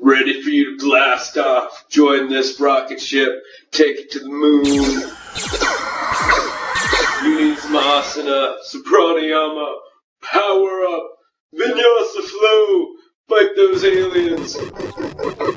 Ready for you to blast off. Join this rocket ship. Take it to the moon. You need some asana, some pranayama, power up, vinyasa flow, fight those aliens.